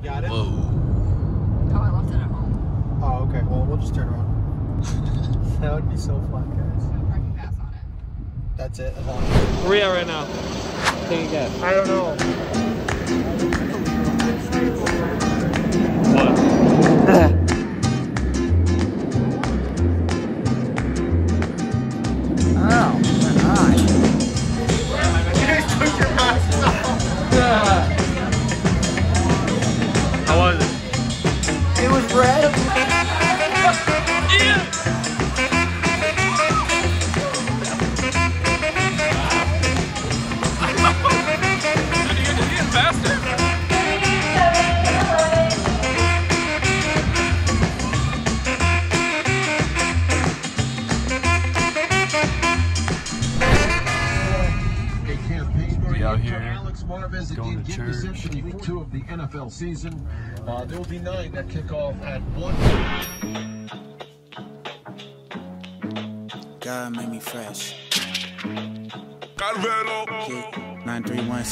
You got it? Whoa. Oh, I left it at home. Oh, okay. Well, we'll just turn around. that would be so fun, guys. No parking pass on it. That's it. As long Where we at right now? Take a guess. I don't know. What? NFL season. Uh, there will be nine that kick off at one. God made me fresh. Yeah, 931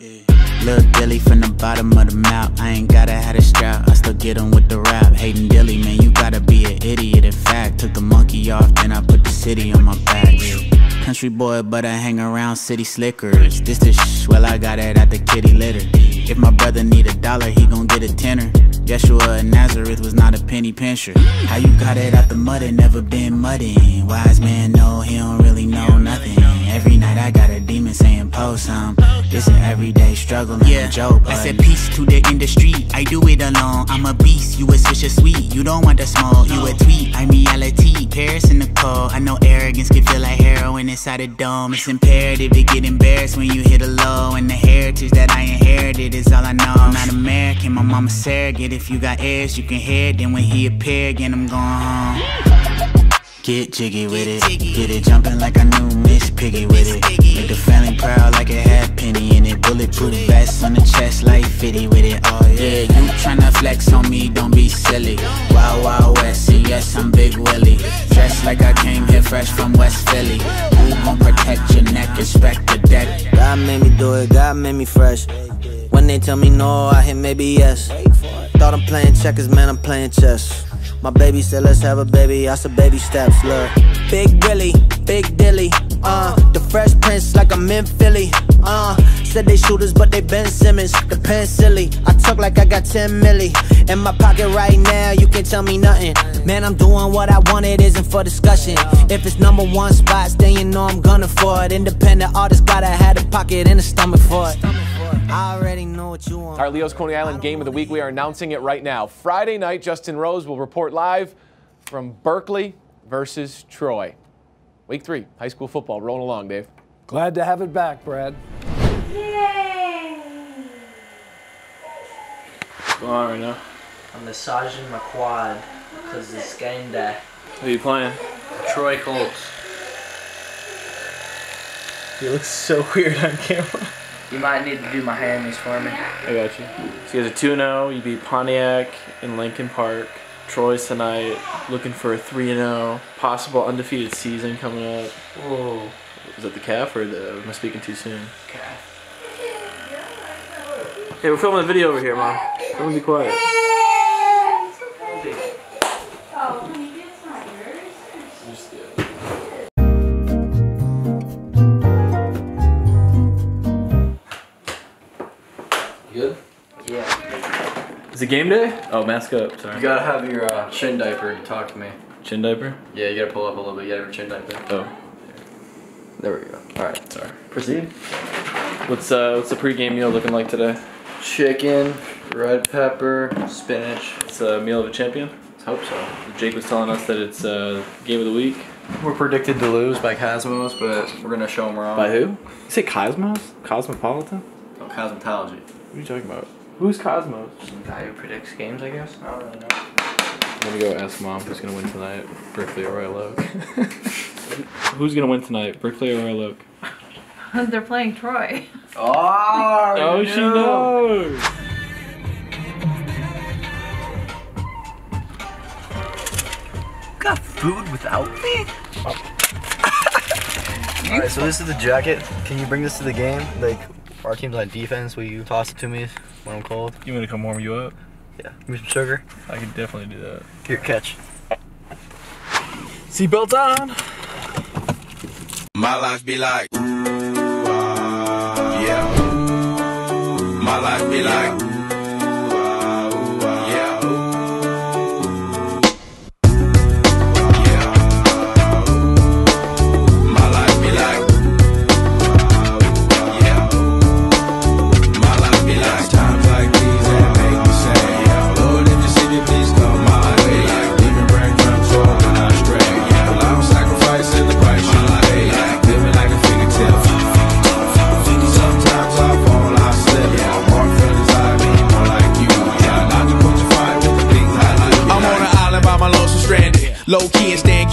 Yeah. Lil Dilly from the bottom of the mouth. I ain't gotta have a strap. I still get get 'em with the rap. Hating Dilly, man, you gotta be an idiot. In fact, took the monkey off, then I put the city on my back. Yeah. Country boy, but I hang around city slickers. This the sh, well, I got it at the kitty litter. If my brother need a dollar, he gon' get a tenner. Yeshua of Nazareth was not a penny pincher. How you got it out the mud and never been mudding? Wise man know he don't really know nothing. Every night I got a demon saying post some. This an everyday struggle, yeah. Joe, I said peace to the industry. I do it alone. I'm a beast. You a swisher sweet. You don't want the smoke. You a tweet. I'm reality. Paris in the cold. I know arrogance can feel like heroin inside a dome. It's imperative to get embarrassed when you hit a low. And the heritage that I inherited is all I know. I'm not American. My mama surrogate. If you got heirs, you can hear it. Then when he appear again, I'm going home. Get jiggy with it. Get it jumping like I knew Miss Piggy with it. Make the family proud like it had penny in it. Bulletproof vest on the chest like 50 with it. Oh yeah, you tryna flex on me, don't be silly. Wild Wild West, and yes, I'm Big Willie. Dressed like I came here fresh from West Philly. Who gon' protect your neck? Respect the deck. God made me do it, God made me fresh. When they tell me no, I hit maybe yes. Thought I'm playing checkers, man, I'm playing chess. My baby said, let's have a baby, I said baby steps, look. Big Willie, Big Dilly, uh. The Fresh Prince like I'm in Philly, uh. Said they shooters, but they Ben Simmons. The pen silly, I talk like I got 10 milli. In my pocket right now, you can't tell me nothing. Man, I'm doing what I want, it isn't for discussion. If it's number one spots, then you know I'm gunning for it. Independent artist gotta have a pocket and a stomach for it. I already know what you want. Our Leo's Coney Island game of the week, we are announcing it right now. Friday night, Justin Rose will report live from Berkley versus Troy. Week three, high school football rolling along, Dave. Glad to have it back, Brad. What's going on right now? I'm massaging my quad because it's game day. Who are you playing? Troy Colts. You look so weird on camera. You might need to do my hammies for me. I got you. So you guys are 2 0. You beat Pontiac in Lincoln Park. Troy's tonight looking for a 3 0. Possible undefeated season coming up. Whoa. Is that the calf or the, am I speaking too soon? Calf. Hey, we're filming a video over here, Mom. Everyone be quiet. Is it game day? Oh, mask up. Sorry. You gotta have your uh, chin diaper to talk to me. Chin diaper? Yeah, you gotta pull up a little bit. You gotta have your chin diaper. Oh, There we go. Alright. sorry. Proceed. What's uh what's the pregame meal looking like today? Chicken, red pepper, spinach. It's a meal of a champion. Let's hope so. Jake was telling us that it's uh, game of the week. We're predicted to lose by Cosmos, but we're gonna show them wrong. By who? You say Cosmos? Cosmopolitan? Oh, cosmetology. What are you talking about? Who's Cosmos? Some guy who predicts games, I guess. I don't really know. I'm gonna go ask mom who's gonna win tonight, Berkley or Royal Oak. who's gonna win tonight, Berkley or Royal Oak? They're playing Troy. Oh, Oh, she knows. Got food without me? Oh. Alright, so this is the jacket. Can you bring this to the game? Like, our team's on defense. Will you toss it to me when I'm cold. You want me to come warm you up? Yeah. Give me some sugar. I can definitely do that. Here, catch. Seatbelt on. My life be like, ooh, ah, yeah. Ooh, my life be like,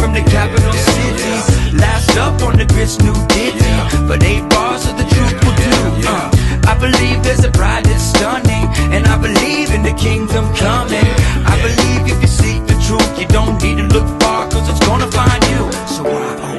from the capital city. Last up on the grits, new ditty. But eight bars of the truth will do. Uh, I believe there's a bride that's stunning, and I believe in the kingdom coming. I believe if you seek the truth, you don't need to look far, cause it's gonna find you. So why,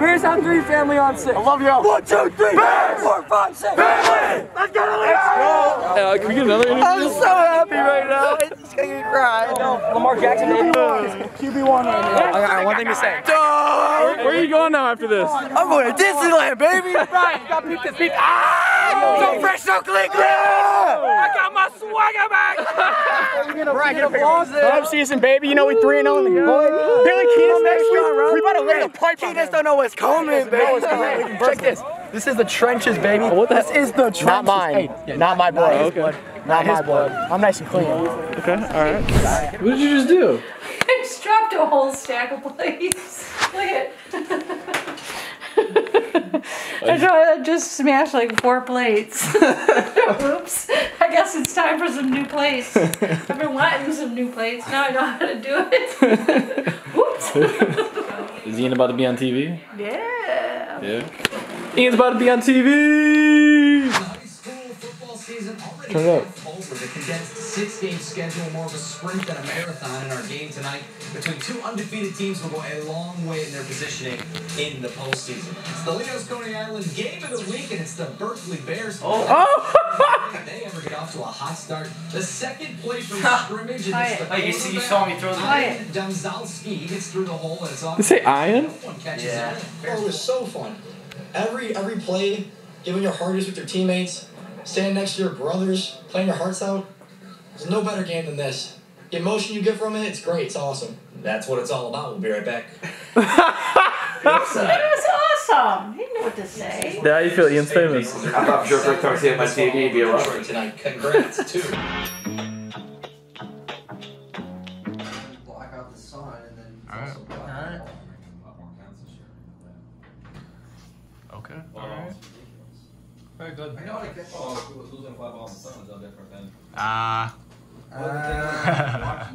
Bears on three, family on six. I love y'all. One, two, three. Bears! Four, five, six. Family! Let's go! Let's go! Uh, can we get another interview? I'm so happy right now. It's just gonna cry. No, Lamar Jackson, baby. QB one right now. I got one thing to say. Where, where are you going now after this? I'm going to Disneyland, baby. Brian, you got peep this, peep. Ah! So fresh, so clean, clean. I got my swagger back. Brian, get applause. Love season, baby. You know we 3 and 0 in the boy. Billy Keenan next week. We better lay the pipe. He just don't know what's coming, baby. Check this. This is the trenches, baby. This is the trenches. Not mine. Hey, Not my blood. Okay. Not my blood. I'm nice and clean. Okay, alright. What did you just do? I just dropped a whole stack of plates. Look at I know I just smashed like four plates. Oops. I guess it's time for some new plates. I've been wanting some new plates. Now I know how to do it. Whoops. Is Ian about to be on TV? Yeah. Yeah. Ian's about to be on TV. Turn it up. Over the condensed six-game schedule, more of a sprint than a marathon in our game tonight between two undefeated teams will go a long way in their positioning in the postseason. It's the Leo's Coney Island game of the week, and it's the Berkley Bears. Oh! they ever get off to a hot start. The second play from scrimmage, and it's the Oh, you see- you saw me throw the- Ian Domzalski gets through the hole, and it's off. They say Ian? No one catches Yeah. it. Oh, it was so fun. Every every play, giving your hardest with your teammates, standing next to your brothers, playing your hearts out. There's no better game than this. The emotion you get from it, it's great. It's awesome. That's what it's all about. We'll be right back. It was awesome. He didn't what to say. Yeah, you feel? Ian's famous. I thought for sure first time I see it on my TV, it'd be a rough. tonight. Congrats, too. Ah. Uh,